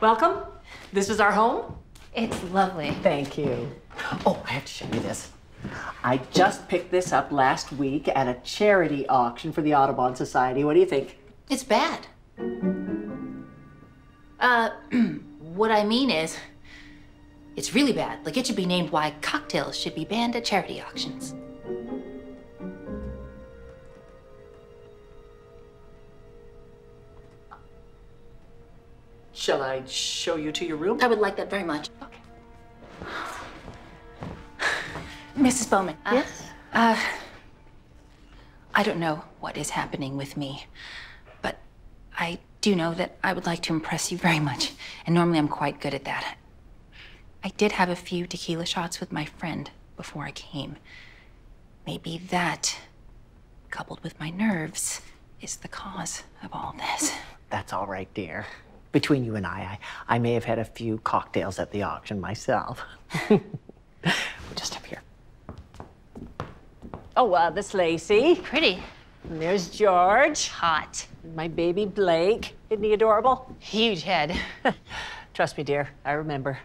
Welcome. This is our home. It's lovely. Thank you. Oh, I have to show you this. I just picked this up last week at a charity auction for the Audubon Society. What do you think? It's bad. Uh, what I mean is, it's really bad. Like, it should be named Why Cocktails Should Be Banned at Charity Auctions. Shall I show you to your room? I would like that very much. Okay. Mrs. Bowman. uh, Yes? Uh, I don't know what is happening with me, but I do know that I would like to impress you very much, and normally I'm quite good at that. I did have a few tequila shots with my friend before I came. Maybe that, coupled with my nerves, is the cause of all this. That's all right, dear. Between you and I, I, I may have had a few cocktails at the auction myself. Just up here. Oh, uh, this Lacey. Pretty. And there's George. Hot. My baby Blake. Isn't he adorable? Huge head. Trust me, dear, I remember.